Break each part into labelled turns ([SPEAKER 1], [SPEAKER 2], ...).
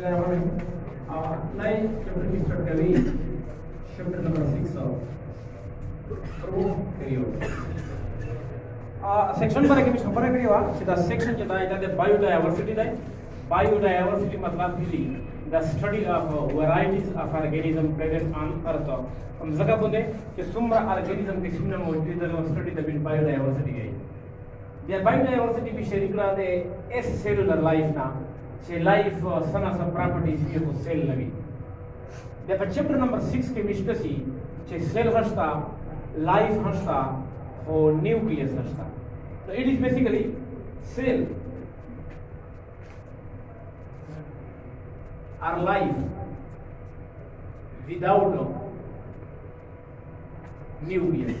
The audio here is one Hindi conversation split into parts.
[SPEAKER 1] नए चैप्टर की स्टार्ट कर चैप्टर नंबर सिक्स सेक्शन पर के खबर करी हुआ सीधा सेक्शन चता है इधर बायोडायवर्सिटी है बायोडायवर्सिटी मतलब Fiji the study of varieties of organism present on earth हम जगह बोले कि सुमरा ऑर्गेनिज्म के सिमना मौजूद है स्टडी द बायोडायवर्सिटी है। The biodiversity bi sherikra de es cellular life na से life sun of property is be cell लगी देखो चैप्टर नंबर 6 के मिस्टसी से सेल हस्ता लाइफ हस्ता, और न्यूक्लियस हस्ता। तो it is basically cell are life without nucleus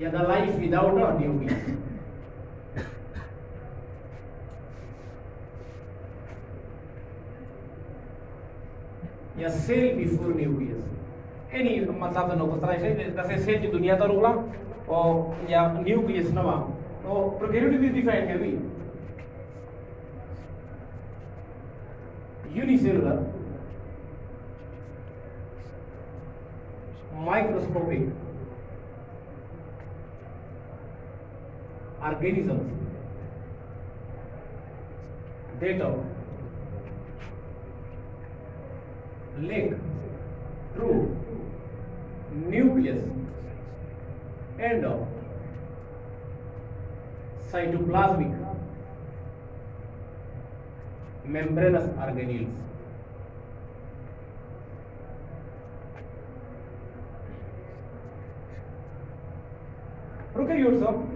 [SPEAKER 1] या the life without a nucleus या सेल बिफोर न्यूक्लियस एनी मतलब नो को तरह से, जैसे सेल दुनिया तो रोला, और, या न्यूक्लियस नवा तो प्रोकैरियोटिक भी डिफाइन है भी unicellular microscopic organisms that of link through nucleus and of cytoplasmic membranous organelles prokaryotes of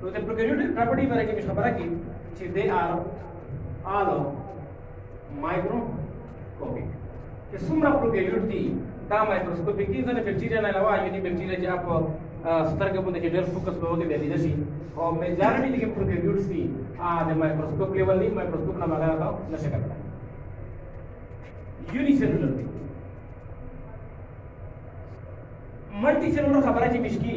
[SPEAKER 1] So the prokaryotic property पर है कि खबर है कि they are all microscopic. कि सुमरा prokaryote थी ता microscopic की जने बैक्टीरिया ना लवा यानी बैक्टीरिया जो आप स्तर के बंदे के डेर फोकस पे होके बैठी जैसी और मेजॉरिटी के prokaryotes थी आ द माइक्रोस्कोप लेवल दी माइक्रोस्कोप ना मगा था नशे करता यूनिसेलुलर थी मल्टी सेलुलर खबर है कि मिशकी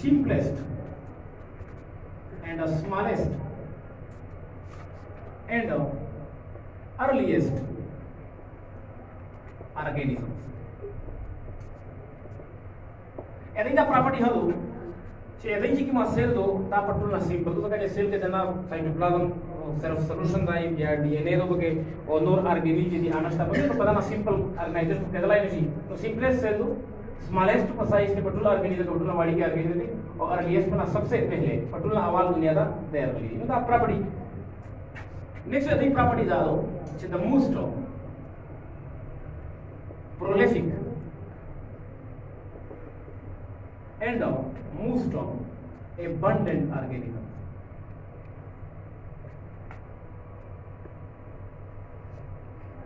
[SPEAKER 1] simplest and the smallest and the earliest organisms एखाद्या प्रॉपर्टी हलो एखाद्याची किंवा सेल दो ता पटून सिंपल तो काय सेल के देना साइटोप्लाज्म सेल्फ सॉल्यूशन दाई या डीएनए दो बगे और नोर ऑर्गेनिज दी अनस्टा बगे तो पता ना सिंपल ऑर्गेनाइजेशन के दलाई नहीं तो सिंपलेस्ट सेल दो स्मॉलेस्ट पर साइज़ के पटूला ऑर्गेनिज के पटूला वाड़ी के ऑर्गेनिज थी और अर्लीस्ट पर सबसे पहले पटूला हवाल दुनिया दा तैयार करी मतलब प्रॉपर्टी नेक्स्ट अधिक प्रॉपर्टी दादो the most prolific and of most of abundant organisms.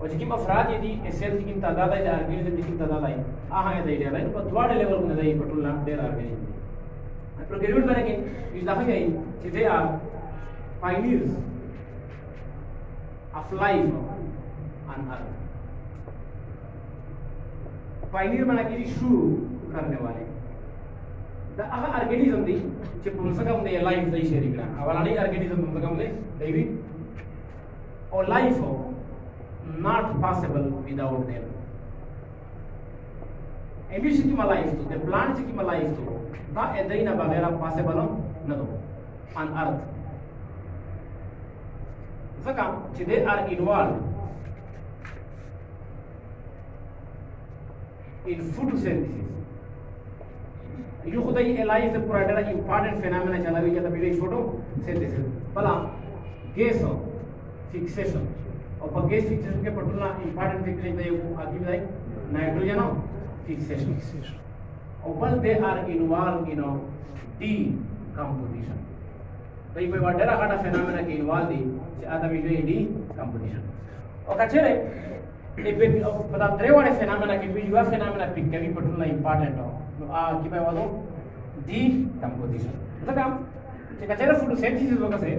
[SPEAKER 1] दी और जिकिम अफराद यदि एसेल जिकिम तादाद है ऑर्गेनिज्म जिकिम तादाद है आहा है डेर है पतवाड़े लेवल पर नहीं पटुलना डेर ऑर्गेनिज्म प्रोकैरियोट बने के इस दफे गई कि they are pioneers of life on earth pioneer बना के शुरू करने वाले द आगा ऑर्गेनिज्म दी जे पुंसकम दे लाइफ दई शरीकड़ा अवाला नहीं ऑर्गेनिज्म पुंसकम दे दैवी और लाइफ हो not possible without them एमी की मा लाइफ तो द प्लांट की मा लाइफ तो ता एदैना बगैरा possible न दो on earth zaka che they are involved in photosynthesis. You खुद ही एलाइज पूरा डेरा इंपॉर्टेंट फेनोमेना चला भी जाता पीड़े फोटोसिंथेसिस भला गैस हो फिक्सेशन और पर गैस फिक्सेशन के पटुला इंपॉर्टेंट फिक्सेशन दे आगे बताई नाइट्रोजन फिक्सेशन और बल they are involve in decomposition तो ये कोई डेरा काटा फेनोमेना के इन्वॉल्व दी आदमी जो डी कंपोजिशन और कचरे e per pada tre ore fenomena che vi va fenomena pick vi per una important no a ki bai wado di composition मतलब हम che kachera photosynthesis वगैरह से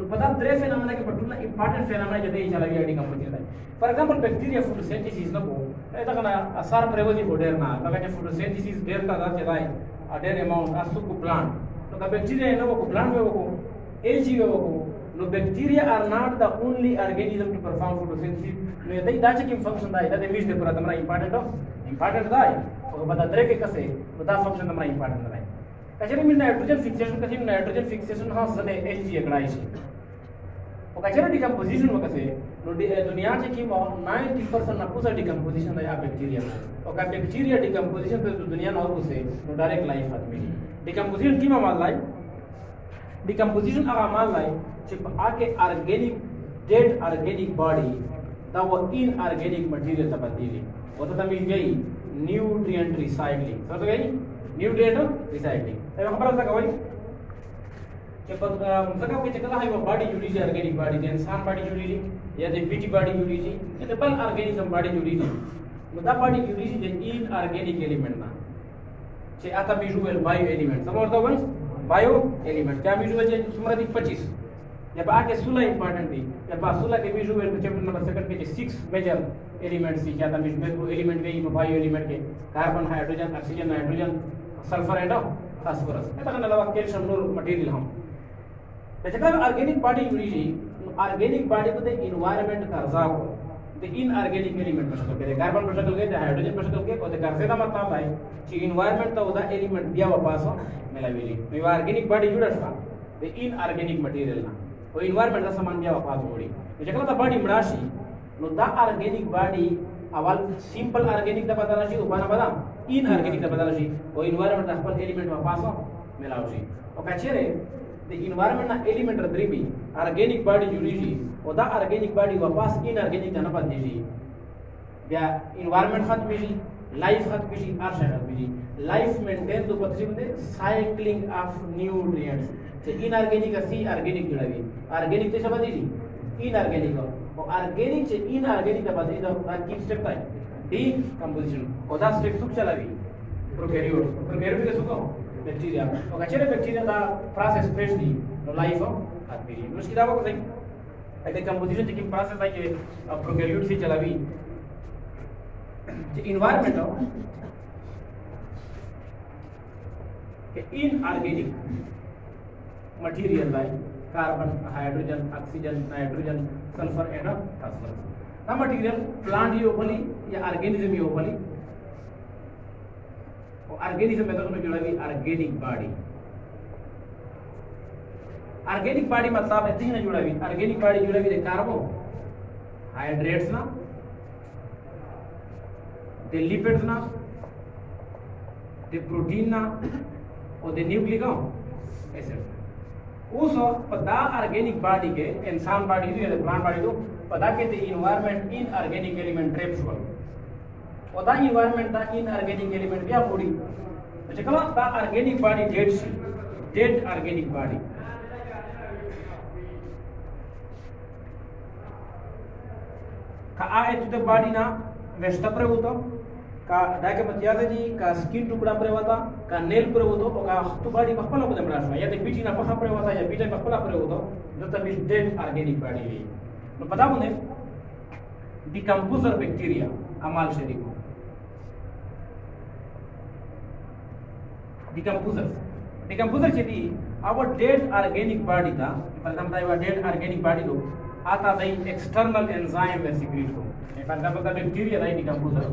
[SPEAKER 1] नो पता tre fenomena के पर una important fenomena जदे चला गया डी composition है for example bacteria photosynthesis नको ए तक ना असर प्रयोजी होडर ना तक के photosynthesis देर का दा चला है देर को तो का bacteria नो को plant में को algae में को no bacteria are not the only organism to perform photosynthesis no dai da cikin function da da mis de pura tamra important of important da और बता दरे के function tamra important da कचरे में नाइट्रोजन फिक्सेशन कसे नाइट्रोजन फिक्सेशन हा सदे एलजी एकड़ाई छे और कचरे डिकम्पोजिशन में कसे दुनिया के की 90% ना कुछ डिकम्पोजिशन या बैक्टीरिया और का बैक्टीरिया डिकम्पोजिशन पे दुनिया ना और से नो डायरेक्ट लाइफ आदमी डिकम्पोजिशन की मा लाइफ डिकम्पोजिशन अगर मान लाए चिप आके ऑर्गेनिक डेड ऑर्गेनिक बॉडी दा वो इन ऑर्गेनिक मटेरियल तब्दीली वो तो तमिल गई न्यूट्रिएंट रिसाइक्लिंग समझ गई? न्यूट्रिएंट रिसाइक्लिंग तब खबर था कवई जब जगह पे चकला है वो बॉडी जुड़ी थी ऑर्गेनिक बॉडी दे इंसान बॉडी जुड़ी थी या दे बीटी बॉडी जुड़ी थी या दे बल ऑर्गेनिज्म बॉडी जुड़ी थी मुदा बॉडी जुड़ी थी दे इन ऑर्गेनिक एलिमेंट ना चे आता विजुअल बायो एलिमेंट समझ तो बस बायो एलिमेंट क्या बीजू बचे सुमरा दी 25 जब आके 16 इंपॉर्टेंट थी जब 16 के में चैप्टर नंबर सेकंड के 6 मेजर एलिमेंट्स थी क्या था बीजू एलिमेंट वे बायो एलिमेंट के carbon hydrogen oxygen nitrogen sulphur and phosphorus kan alawa calcium nur material ham त्याच्याकडे ऑर्गेनिक बॉडी जुड़ी ऑर्गेनिक बॉडी को इन्वायरमेंट कर्जा को the inorganic element पर शक्ल के कार्बन शक्ल के हाइड्रोजन शक्ल के और कर्जे का मतलब है कि इन्वायरमेंट तो उदा एलिमेंट दिया वापस मिलावेली तो ऑर्गेनिक बॉडी जुड़ा the inorganic material ना। वो इन्वायरमेंट का सामान दिया वापस होड़ी त्याच्याकडे आता बॉडी मिळाशी नो दा ऑर्गेनिक बॉडी अवाल सिंपल ऑर्गेनिक दा बदलाशी उपाना बदा inorganic दा बदलाशी वो इन्वायरमेंट का अपन एलिमेंट वापस मिलावशी और कचेरे the environment na element dribi organic body juriji oda organic body wapas inorganic na napat diji ya environment khat biji life khat biji arsha khat biji life maintain to patri bande cycling of nutrients so inorganic ka si organic judavi organic te sabad diji inorganic और ऑर्गेनिक से इनऑर्गेनिक का बदली तो की स्टेप था decomposition. Oda step successively. Prokaryote. Prokaryote suka bacteria. Og achere bacteria da process fresh di no life of bacteria. Nus kida ko sai. Ai decomposition taking process da ke prokaryote se chalavi. The environment of inorganic material like carbon hydrogen oxygen nitrogen sulphur and phosphorus ना मटेरियल प्लांट ये ओपनली या organism ही। ओपली ऑर्गेनिज्म में तो जुड़ा भी ऑर्गेनिक बॉडी ऑर्गेनिक बॉडी मतलब है तीन जुड़ा भी। ऑर्गेनिक बॉडी जुड़ा भी कार्बो हाइड्रेट्स ना। दे लिपिड्स ना। दे प्रोटीन ना। और दे न्यूक्लिक एसिड उस पदा ऑर्गेनिक बॉडी के, इंसान बॉडी जो है प्लांट बॉडी तो पदा के environment inorganic element traps को oda environment da inorganic element dia body म्हणजे कला दा ऑर्गेनिक बॉडी डेड शी डेड ऑर्गेनिक बॉडी का एत द बॉडी ना वेस्ट पर होतो, का डाके मतियाजे जी, का स्किन टुकड़ा पर होता, का नेल पर होतो का तो बॉडी पखपला को दमड़ा या ते बीटी ना पखा पर होता, या बीटा पखपला पर होतो दत बीच डेड ऑर्गेनिक बॉडी है तो पता मुने डिकम्पोजर बैक्टीरिया अमाल शरीर decomposers. Decomposer jadi our dead organic body था for example our dead organic body लो आता था external enzyme में secrete को for example the bacteria था decomposer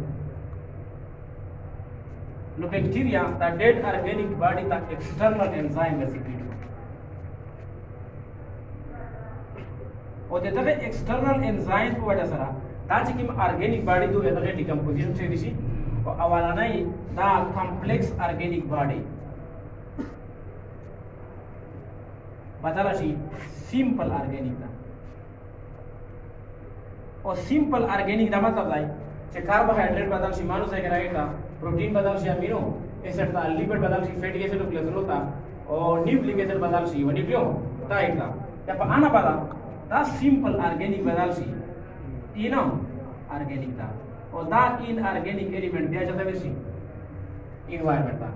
[SPEAKER 1] low bacteria the dead organic body था external enzyme में secrete को और है external enzymes को वजह से सरा ताकि कि organic body तो ये decomposition से दिशी awalana the complex organic body बदलाशी सिंपल ऑर्गेनिक दा और सिंपल ऑर्गेनिक दा मतलब है जे कार्बोहाइड्रेट बदलशी मानुस है कराएगा प्रोटीन बदलशी अमीनो एसिड दा लिपिड बदलशी फैटी एसिड ग्लिसरॉल दा और न्यूक्लिक एसिड बदलशी व न्यूक्लियोटाइड दा या आना बदा दा सिंपल ऑर्गेनिक बदलशी इनो ऑर्गेनिक दा और दा इनऑर्गेनिक एलिमेंट दिया जाता है environment दा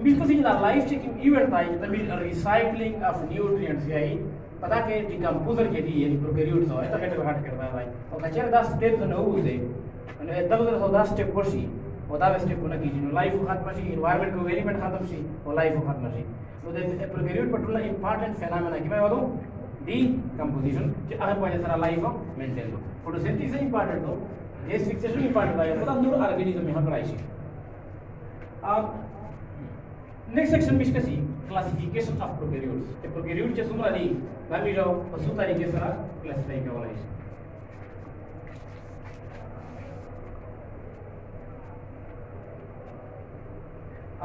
[SPEAKER 1] बिल्कुल सी लाइफ चेकिंग इवेंट था ये तभी रिसाइकलिंग ऑफ न्यूट्रिएंट्स यही पता के डिकम्पोजर के लिए यानी प्रोकैरियोट्स हो ऐसा कहते हट करता है भाई और कचरे दास स्टेप तो नौ उसे અને તબ તો દાસ સ્ટેપ પછી વધારે સ્ટેપ કોને કીજી લાઈફ ખાત પછી એન્વાયરમેન્ટ को एलिमेंट खत्म सी और लाइफ खत्म सी तो the prokaryote particular important phenomena की मैं बोलूं डीकंपोजिशन जो अगर पहले सारा लाइफ मेंटेन हो फोटोसिंथेसिस इंपॉर्टेंट हो गैस फिक्सेशन इंपॉर्टेंट है मतलब नूर ऑर्गेनिज्म में पढ़ाई सी अब Next section is kasi classification of prokaryotes. The prokaryote चे सुमरा नी kami raw pasu तरीके से classify किया वाला है.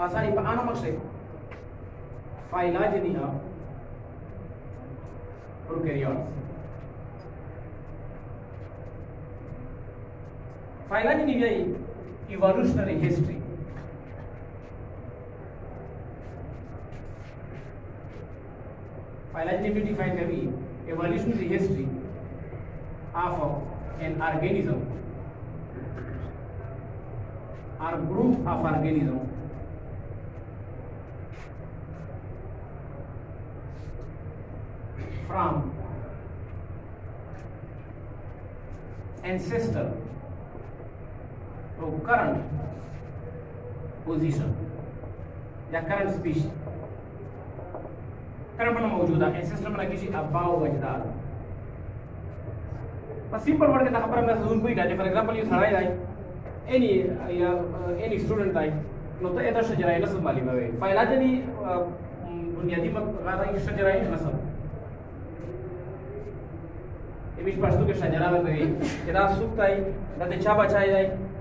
[SPEAKER 1] Asari paano magsay? Phylogeny of prokaryotes. Phylogeny is evolutionary history. phylogeny defined to be evolutionary history of an organism or group of organism from ancestor to current position या current species current mana mawjuda ancestor mana किसी अब्बा व अजदाद बस सिंपल वर्ड के खबर में जरूर कोई गाजे फॉर एग्जांपल यू थड़ा है any या any student है नो तो एदा शजरा है नस्ब माली में फाइलाजनी बुनियादी मकादा ये शजरा है नस्ब imish pashtu ke shajara में गई इदा सुक्ताई दते चा बचाई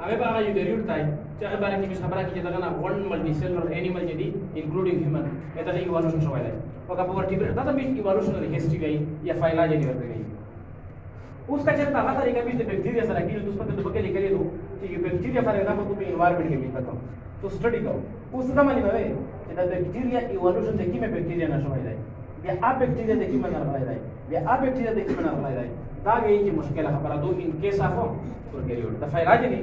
[SPEAKER 1] Amoeba are eukaryote amoeba are kimis abara ki jadaga na one multicellular animal jadi including human eta je evolution sobai dai oka power different data bit evolutionary history gai ya phyla jadi bar gai उसका चलता आला तरीका भी बैक्टीरिया सारा की जो उस पर तो बके लेकर दो ठीक है बैक्टीरिया फॉर एग्जांपल तुम एनवायरनमेंट के बीच बताओ तो स्टडी करो उस जमाने में ये बैक्टीरिया इवोल्यूशन देखी में बैक्टीरिया ना समझ जाए या आ बैक्टीरिया देखी में ना रह जाए या आ बैक्टीरिया देखी में ना रह जाए दागे ये मुश्किल है हमारा दो in case of prokaryote the phylogeny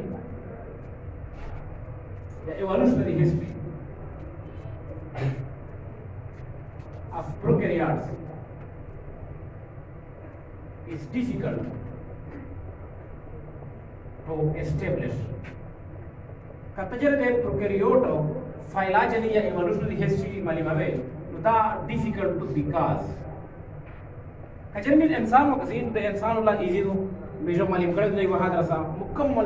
[SPEAKER 1] the evolutionary history of prokaryotes is difficult to establish. Kattajere prokaryote phylogeny evolutionary history मालूम दा difficult to because कचरे में इंसान को कसीन द इंसान वाला इजी तो मेजो मालूम करे तो वहाँ दरसा मुकम्मल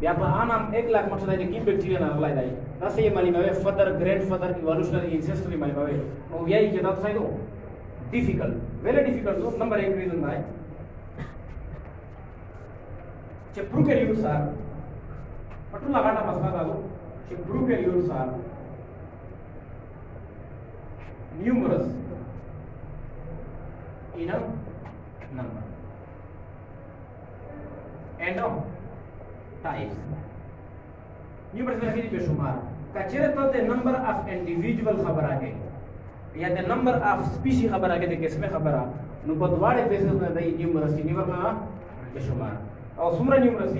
[SPEAKER 1] व्यापार आनाम एक लाख मठा दाइले किम बैक्टीरिया ना लाइ दाइ नसे मालि मावे father grandfather evolutionary ancestry मालि मावे ओ याई के दात साइदो डिफ़िकल्ट वेरी डिफ़िकल्ट तो नंबर 1 रीजन दाइ जे प्रोकैरियोट्स आर पटुला गाटा मसला दालो जे prokaryotes are numerous in a number. End of types. Numerous benefits बेशुमार का चिरता the number of individual खबर आ गई या the number of species खबर आ गई तो किसमें खबर आ नु पदवाड़े बेसिस में दई numerous की निवर का बेशुमार और सुमरा numerous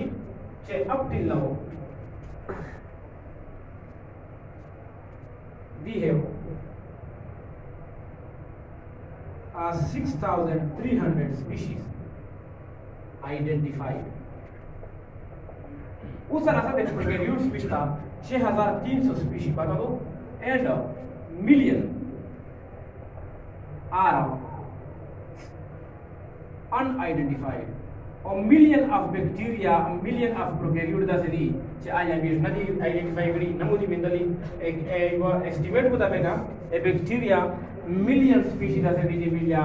[SPEAKER 1] छे up till now we have are 6,300 species identified. उस तरह से प्रोकैरियोट स्पीशीज था 6300 स्पीशीज बता दो and million are unidentified or million of bacteria million of prokaryote da sedi che aya bi nadi identify gri namudi mindali ek estimate ko da bega e bacteria million species da sedi je bilia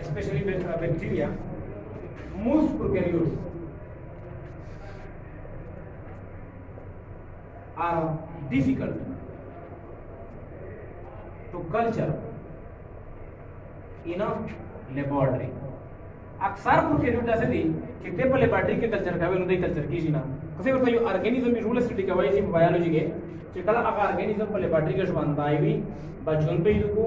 [SPEAKER 1] especially bacteria, most prokaryotes are difficult culture in a laboratory. अक्सर प्रोकैरियोट ऐसे थी कि ते पहले बैटरी के कल्चर का दे कल्चर की जीना कसे पर यो ऑर्गेनिज्म भी रूल स्टडी का वाइज बायोलॉजी के, कि कला अगर ऑर्गेनिज्म पहले बैटरी के शुभान दाई बचपन पे ही को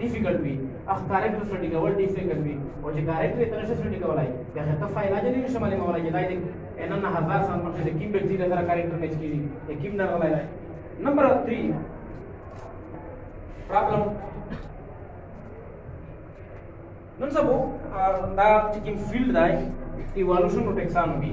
[SPEAKER 1] तो भी। डिफ़िकल्ट भी अख कैरेक्टर स्टडी का वर्ड डिफ़िकल्ट भी। और जो कैरेक्टर इतना से स्टडी का वाला क्या तो फ़ाइल आज नहीं समाने वाला ये दाई एना ना हज़ार साल में से किम बैक्टीरिया जरा कैरेक्टर मैच की ये किम ना वाला है। Number 3 problem. nun sabo da cikin field dai evolution of taxonomy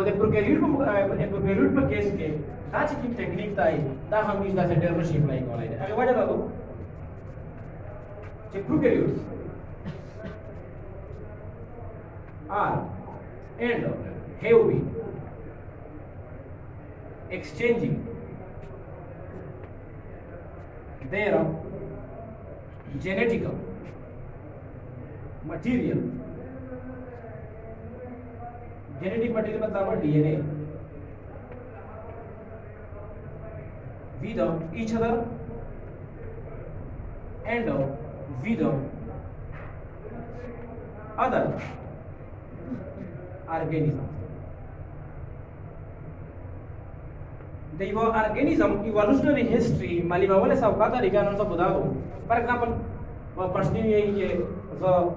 [SPEAKER 1] वो दे प्रोकैरियोट में प्रोकैरियोट में केस के, ता की टेक्निक ताई, ता हम इस दा से डर्मशिप लाई कोले अगे वजह बाबू। जे prokaryotes are and have been exchanging their genetic material genetic material मतलब DNA with each other and with other organism the organism evolutionary history malima wala sa ukata riga sa budado for example pashtin ye ye so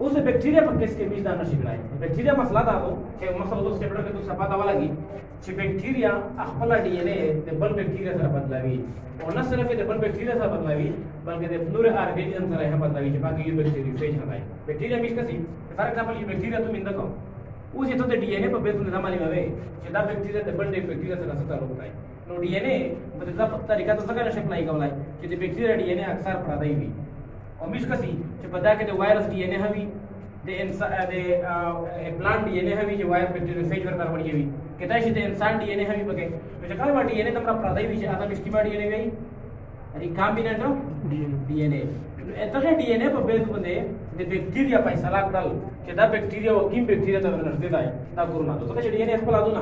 [SPEAKER 1] उस बैक्टीरिया पर किसके बीच दाना शिकड़ा है बैक्टीरिया मसला था तो कि मसला तो स्टेप के तो सपा दवा लगी कि बैक्टीरिया अखपला डीएनए ते बल बैक्टीरिया से बदलावी और न सिर्फ ते बल बैक्टीरिया से बदलावी बल्कि ते पूरे ऑर्गेनिज्म से है बदलावी कि बाकी ये बैक्टीरिया फेज ना है बैक्टीरिया मिस कसी फॉर एग्जांपल ये बैक्टीरिया तुम इंदा को उस ये तो डीएनए पर बेस में माली में कि दा बैक्टीरिया ते बल बैक्टीरिया से कसता होता है नो डीएनए मतलब तरीका तो सका शेप लाई का वाला कि बैक्टीरिया डीएनए अक्सर पड़ा दी हुई और मिस कसी कि पता के वायरस डीएनए हवी दे दे प्लांट डीएनए हवी जो वायर बैक्टीरिया फ़ेज़ करता पड़ी हवी किता शी दे इंसान डीएनए हवी बके तो जका वा डीएनए तमरा प्रदाई विच आता मिस किमा डीएनए गई अरे कॉम्बिनेंट ऑफ़ डीएनए एतरे डीएनए पर बेस बंदे दे बैक्टीरिया पैसा लाग डाल, कि दा बैक्टीरिया वो किम बैक्टीरिया तब नरते दाई दा कोरोना तो सका डीएनए खपला दो ना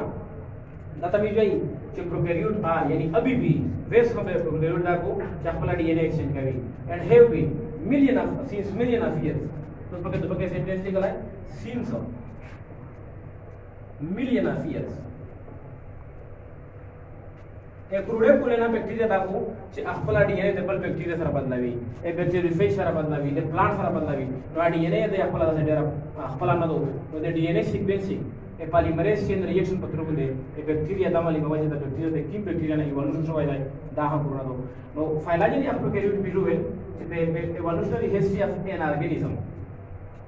[SPEAKER 1] दाता मी गई कि प्रोकैरियोट आ, यानी अभी भी वेस्ट को प्रोकैरियोट दा को चखपला डीएनए एक्सचेंज करी। And have been million of, since million of years. तो बके तो बके सेंटेंस निकला है since million of years. ए क्रूडे कुलेना बैक्टीरिया दाको चे अखपला डीएनए देबल बैक्टीरिया सरा बदलावी ए बैक्टीरिया फ़ेज़ सरा बदलावी दे प्लांट सरा बदलावी तो आ डीएनए दे अखपला दे डेरा अखपला न दो तो दे डीएनए सीक्वेंसिंग ए पॉलीमरेज चेन रिएक्शन पत्र बुंदे ए बैक्टीरिया दामाली बाबा जे बैक्टीरिया दे किम बैक्टीरिया ना इवोल्यूशन सो जाय दा हा पुरा दो। नो फाइलाजेनी अप्रोकैरियोट बिलो है the evolutionary history of an organism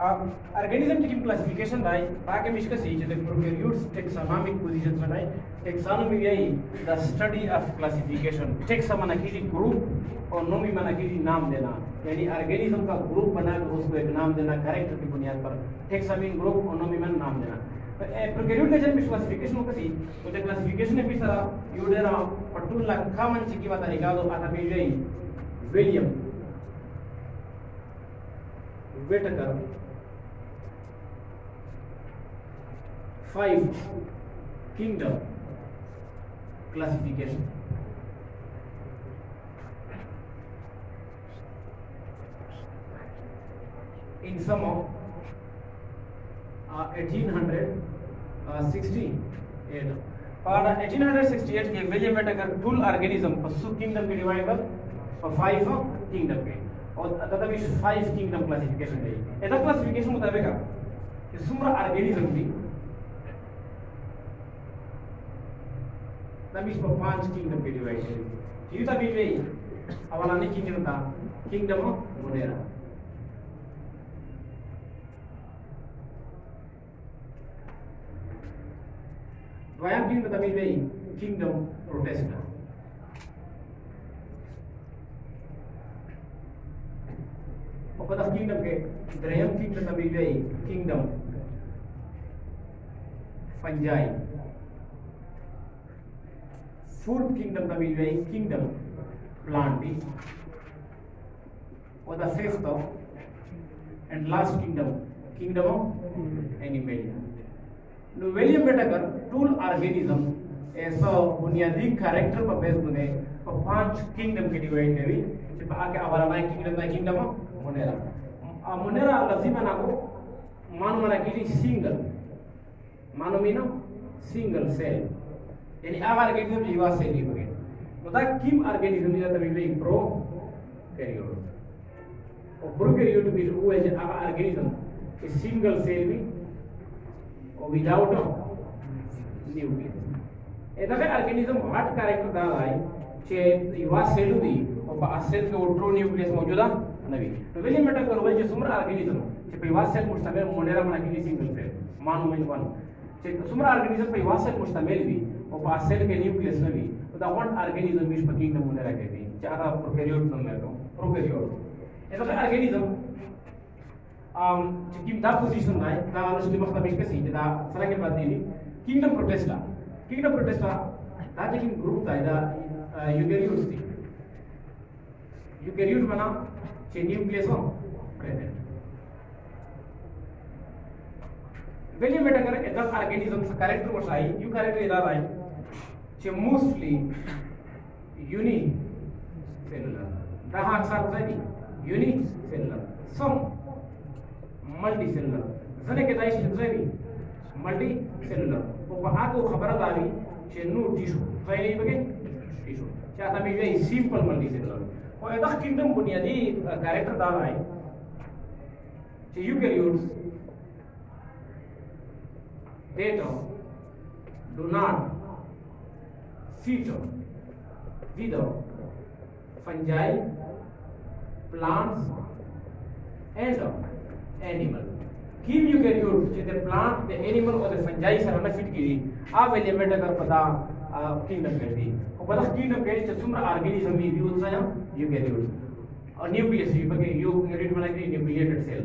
[SPEAKER 1] organism classification by miska see the prokaryotes taxonomic positions में taxonomy यही the study of classification taxa माना किसी group और nomi माना किसी नाम देना यानी organism का group बना कर उसको एक नाम देना character की बुनियाद पर taxa mean group और nomi माना नाम देना prokaryote का classification होगा सी तो the classification में सारा यूडेरा पटुला common चिकी बात निकालो आता यही William Whittaker five kingdom classification. In some of uh, 1868 पर 1868 के विलियम अगर टूल ऑर्गेनिज्म सब किंगडम के डिवाइड पर पर फाइव किंगडम के। और तथा भी फाइव किंगडम क्लासिफिकेशन है ऐसा क्लासिफिकेशन मुताबिक है कि सुमरा ऑर्गेनिज्म भी That means for पाँच kingdom के divide है युद्ध भी वे अवालाने kingdom kingdom of Monera द्वयम kingdom तभी वे kingdom protesta और पता kingdom के द्रयम kingdom तभी वे kingdom fungi kingdom that will be kingdom planting or the fifth of and last kingdom kingdom of animalia now William Whittaker tool organism ऐसा बुनियादी कैरेक्टर पर बेस बने और पाँच किंगडम के डिवाइड है भी जब आके आवारा ना किंगडम ना किंगडम मुनेरा मुनेरा लफ्जी में ना को मानो मना सिंगल मानो मीनो सिंगल सेल यानी अब ऑर्गेनिज्म जीवा से नहीं बगे मतलब किम ऑर्गेनिज्म नहीं तभी भी प्रो कैरियोट और प्रो कैरियोट भी वो है अब ऑर्गेनिज्म ए सिंगल सेल भी और विदाउट न्यूक्लियस ऐसा का ऑर्गेनिज्म व्हाट कैरेक्टर दा है चे युवा सेल दी और बासेल के ओट्रो न्यूक्लियस मौजूदा नवी तो वेली मेटा करो जे सुमर ऑर्गेनिज्म चे युवा सेल मुश्तमिल मोनेरा बना की सिंगल सेल मानो में वन चे सुमर ऑर्गेनिज्म पे युवा सेल मुश्तमिल भी of a cell के nucleus में भी तो the one organism is पकी नमूने रखे थे चारा prokaryote नमूने तो prokaryote ऐसा तो organism um kim da position है da अनुष्ठी मख्ता बिश कसी da सरा के बाद दी kingdom protesta kingdom protesta da लेकिन group था da eukaryotes थी eukaryote बना चे nucleus हो present William Whittaker, the organism, character was I, you character is I. चे मोस्टली unicellular दहा अक्षर झाली unicellular some multicellular जने के दाइश झाली multicellular वो आगो खबर दावी चे नो टिश्यू झाली बगे टिश्यू चे आता मी वे सिंपल multicellular और एदा किंगडम बुनियादी कैरेक्टर दावा है चे eukaryotes data do not feature with fungi, plants, and animal. Kim you can use the plant the animal और द फंजाई से हमें फिट कीजिए आप एलिमेंट अगर पता किंगडम कर दी और पता किंगडम कर दी सुमर ऑर्गेनिज्म भी यूज़ है यू कैन यूज़ और न्यूक्लियस यू रीड बनाएगी न्यूक्लिएटेड सेल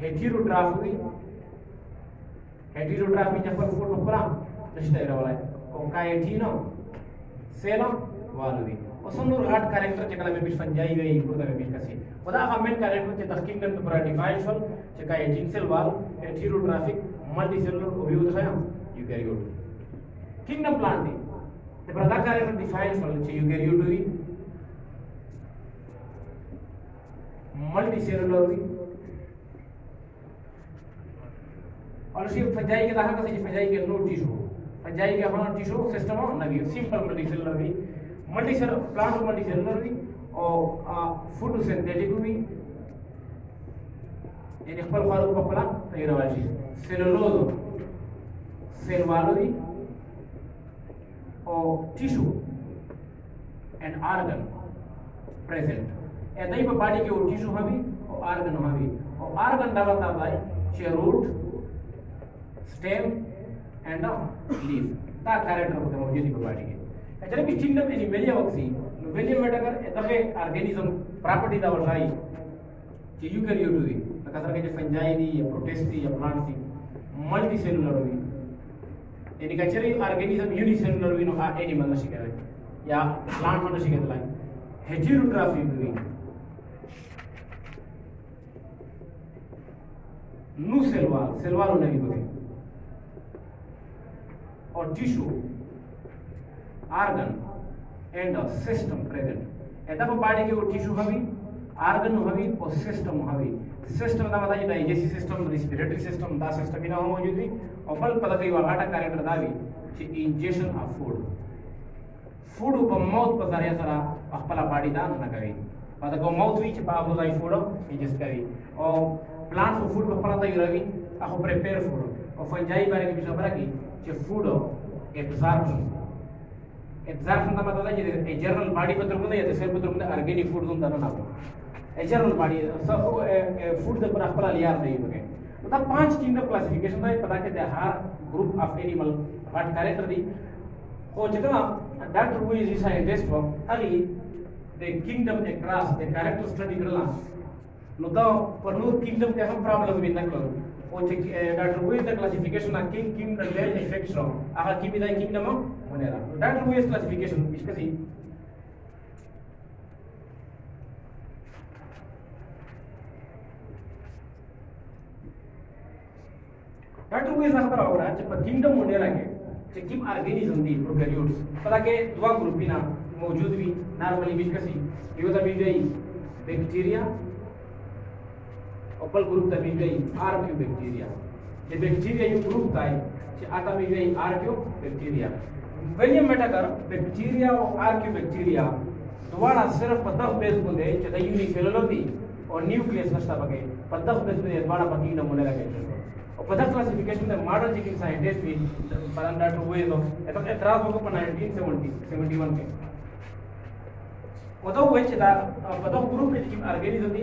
[SPEAKER 1] हेटिरोट्राफी हेटिरोट्राफी चप्पल नोपरा ಇಷ್ಟೈರವಳೆ ಕೊಂಕಾಯಟಿನ ಸೇಲಂ ವಾಲುವಿ ಒಸಂದೂರ್ ಆಟ್ ಕ್ಯಾರೆಕ್ಟರ್ ಚಕಲ ಮೇ ಬಿಸ್ ಫಂಜಾಯಿ ವೆ ಇಂಪುರ್ದ ಮೇ ಬಿಸ್ ಕಸಿ ಒದಾ ಕಮೆಂಟ್ ಕ್ಯಾರೆಕ್ಟರ್ ಚೆ ತಹಕೀಕ್ ನಂ ಪರ ಡಿಫೈನ್ ಫಲ್ ಚಕ ಏಟಿನ್ cell wall heterotrophic multicellular ಓ ವಿಯುದ ಸಯ ಯು ಕ್ಯಾರಿಯೋಟ್ ಕಿಂಗ್ಡಮ್ ಪ್ಲಾಂಟ್ ದಿ ತೆ ಪ್ರದಾ ಕ್ಯಾರೆಕ್ಟರ್ ಡಿಫೈನ್ ಫಲ್ ಚೆ ಯು ಕ್ಯಾರಿಯೋಟ್ ವಿ ಮಲ್ಟಿ ಸೆಲ್ಲರ್ ವಿ අනුශීව ෆජයි කියලා අහන්න සි ෆජයි කියලා නෝ ටිෂු ෆජයි කියලා හොන ටිෂු සිස්ටම් එක නවි සිම්පල් මල්ටිසෙලුලර भी मल्टीसेल प्लांट मल्टीसेलुलर भी और फ़ूड सिंथेटिक भी। यानी खपल खाल को पला तैयार वाली सेलुलोज सेल वालो भी। और टिश्यू एंड ऑर्गन प्रेजेंट ए दैव बॉडी के टिश्यू हवी और ऑर्गन हवी और ऑर्गन दावा था भाई चे root stem and a leaf. character होता है मौजूद की बॉडी के अच्छा भी kingdom any melia वक्सी नो वेलियम में अगर एतके ऑर्गेनिज्म प्रॉपर्टी दा वलाई कि you can you do it कसर के फंजाई दी, या प्रोटिस्ट दी, या प्लांट दी मल्टी सेलुलर हुई यानी कचरे ऑर्गेनिज्म यूनिसेलुलर हुई नो आ एनिमल नशी करे या प्लांट में नशी करे हेटेरोट्रॉफी हुई नु सेलवाल सेलवाल नहीं बगे or tissue, organ, and a system present. ऐसा को बाडी के वो टिश्यू हवी ऑर्गन हवी और सिस्टम सिस्टम का मतलब डाइजेस्टिव सिस्टम रेस्पिरेटरी सिस्टम दा सिस्टम इन मौजूद भी और बल पता कई वाटा कैरेक्टर दावी कि इंजेक्शन ऑफ़ फ़ूड फ़ूड को माउथ पर ज़रिया सरा अखपला बाडी दान न करी पता को माउथ विच पा हो जाई फ़ूड इंजेस्ट करी और प्लांट फ़ूड को पता तई रवी अखो प्रिपेयर फ़ूड और फंजाई बारे के विषय पर की कि का मतलब है कि जनरल बॉडी पर तुरंत या सेल पर तुरंत ऑर्गेनिक फ़ूड तुम तरह ना ए जनरल बॉडी सब फ़ूड के पर अपना लिया नहीं बगे मतलब पाँच किंगडम क्लासिफिकेशन था पता के हर group of animal what character दी हो जितना डॉक्टर हु इज़ साइंटिस्ट हो Ali the kingdom across the character study करला नो तो पर नो किंगडम के हम प्रॉब्लम भी ना करो Dr. Who is the classification of king king the effects from aha kimi dai king namo monera Dr. Who is classification iskasi Dr. Who is akhbar awra che pa kingdom monera ke che kim organism di prokaryotes pata ke dua group bina मौजूद भी नॉर्मली बिस्कसी यो द भी bacteria Opal group tapi juga R cube bacteria. The bacteria you group by si atom juga R cube bacteria. When you meta karo bacteria or R cube bacteria, dua sirat patah base bunde, cita unique philology और न्यूक्लियस नष्ट आगे पद्धत बेस में निर्माण पति नमूने लगे और पद्धत क्लासिफिकेशन में मॉडर्न जिकिन साइंटिस्ट भी परम डॉक्टर हुए नो ये तो एतराज़ होगा पर 1970 71 के मतलब हुए चला पद्धत ग्रुप के जिकिन organism the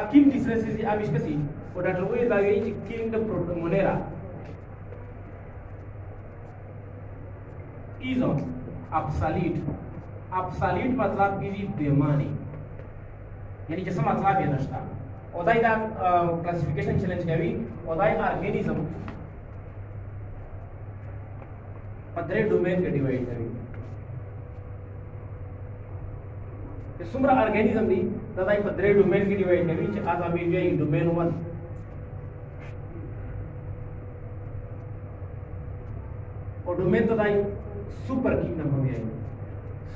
[SPEAKER 1] akim differences amishkasi odatlogoye bagaichi kingda protomonera is on absolute absolute मतलब किसी बेमानी यानी जैसा मतलब ये नष्टा ओदाई दा क्लासिफिकेशन चैलेंज का dai organism padre domain ke divide divide ye sumra organism दी तथा एक पदरे डोमेन किती वेळ केली आज आम्ही जे डोमेन वन और डोमेन तथा सुपर किंगडम हो। गया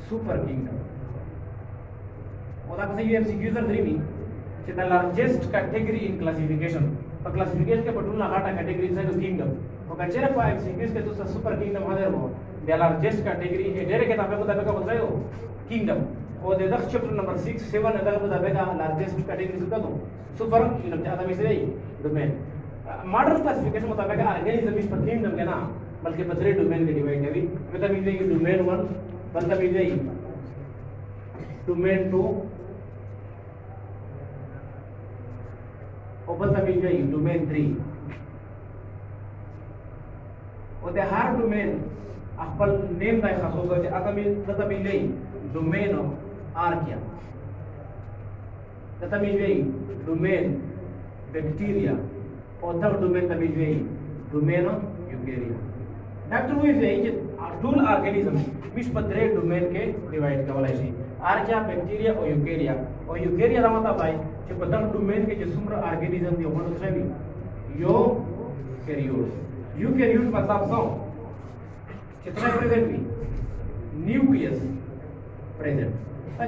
[SPEAKER 1] सुपर किंगडम और आपसे ये MCQs are dreamy the largest category in classification और क्लासिफिकेशन के पटुल ना हाटा कैटेगरी से किंगडम और कचेरा को एमसीक्यूज के तो सुपर किंगडम हादर हो। द लार्जेस्ट कैटेगरी ए डेरे के तापे को तापे का बतायो किंगडम और the next chapter number 6 7 adal mudabega largest categories kadu super namche adam isrei domain modern classification मुताबिक ऑर्गेनिज्म इस पर तीन नंबर ना, बल्कि बतरे डोमेन के डिवाइड है भी मतलब इसे ये डोमेन वन मतलब इसे ही डोमेन टू और मतलब इसे ही डोमेन थ्री और हर डोमेन अपन नेम दाय खासो कर आता मिल मतलब इसे ही डोमेन ऑफ़ आर archaea. Na tamiz vem domain bacteria. Outra domain tamiz vem domain eukarya. Doctor Wu ये कि टूल ऑर्गेनिज्म पत्रे डोमेन के डिवाइड का करवाला है क्या बैक्टीरिया और यूकेरिया और यूकेरिया रा मतलब भाई कि बदल डोमेन के जो सुमर ऑर्गेनिज्म दी होनो श्रेणी यो कैरियोट यूकेरियोट मतलब सो कितना प्रेजेंट भी nucleus present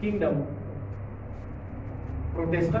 [SPEAKER 1] kingdom protesta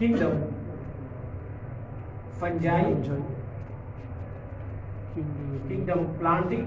[SPEAKER 1] kingdom fungi kingdom planting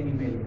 [SPEAKER 1] animalia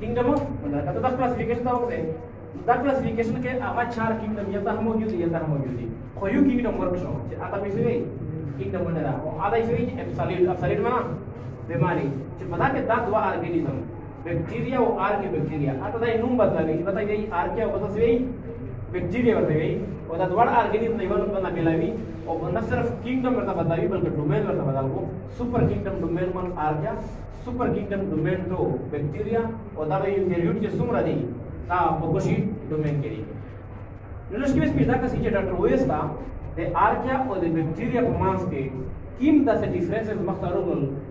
[SPEAKER 1] kingdom मतलब का तो दस क्लासिफिकेशन था होते दस क्लासिफिकेशन के आवा चार किंगडम येता हम मौजूद येता हम मौजूद खो यू किंगडम वर्क शो आता में से किंगडम बने रहा और आधा इसे एब्सोल्यूट एब्सोल्यूट माना बीमारी जो बता के दांत वा ऑर्गेनिज्म बैक्टीरिया और आर के बैक्टीरिया आता दा इनुम बता गई बता गई आर क्या बता से बैक्टीरिया बता गई और दा द्वार ऑर्गेनिज्म नहीं वन बना मिलावी और न सिर्फ़ किंगडम ಇರ್ತಕ್ಕಂಥ ಈ ಬಲ್ಕಿ ಡೊಮೇನ್ ಇರ್ತಕ್ಕಂಥವು ಸೂಪರ್ ಕಿಂಗ್ಡಮ್ ಡೊಮೇನ್ ಮನ್ ಆರ್ಗ್ಯ super kingdom domain two bacteria ಒದಾವೆ ಈ ನೆರ್ಯೂಟ್ ಗೆ ಸುಮ್ರದಿ ತಾ ಪೊಗೋಶಿ ಡೊಮೇನ್ ಗೆ यूनिवर्सिटी में पिता का सीजे डॉक्टर ओएस था दे आर्किया और द बैक्टीरिया प्रमांस के kim da se differences maxtarunul